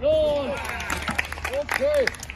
Roll. Okay.